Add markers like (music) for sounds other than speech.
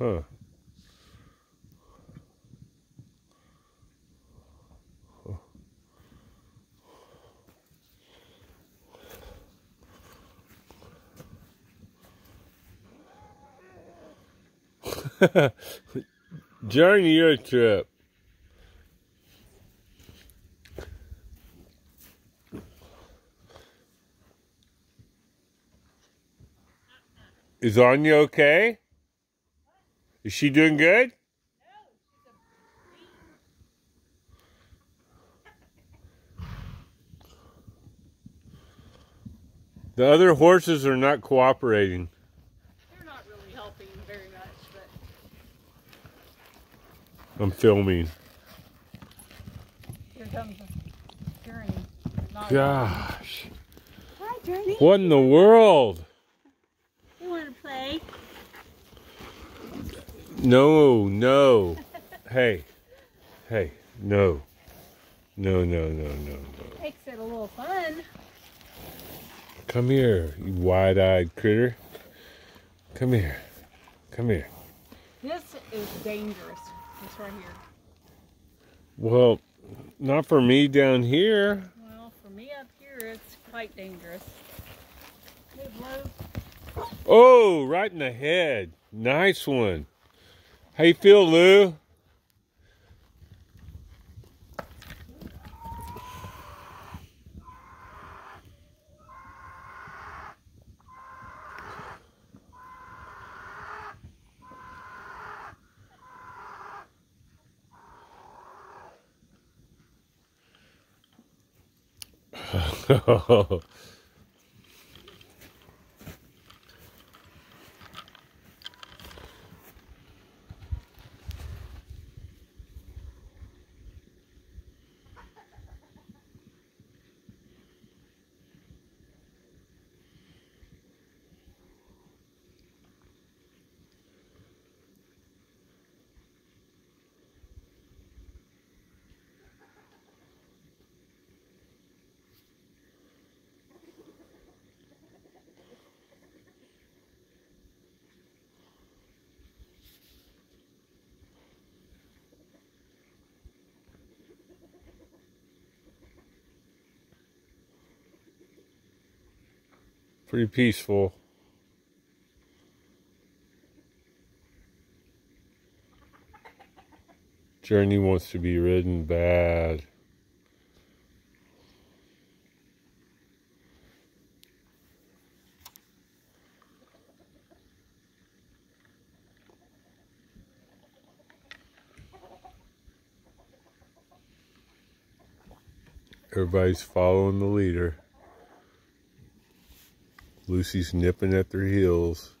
Huh. (laughs) Journey your trip. Is Anya okay? Is she doing good? The other horses are not cooperating. They're not really helping very much, but I'm filming. here comes a journey. Not Gosh. Hi, Journey. What in the world? You want to play? No, no. hey, hey, no. No, no, no, no, no. Makes it a little fun. Come here, you wide eyed critter. Come here. Come here. This is dangerous. This right here. Well, not for me down here. Well, for me up here, it's quite dangerous. Hey. Oh, right in the head. Nice one. How you feel, Lou? (laughs) Pretty peaceful. Journey wants to be ridden bad. Everybody's following the leader. Lucy's nipping at their heels.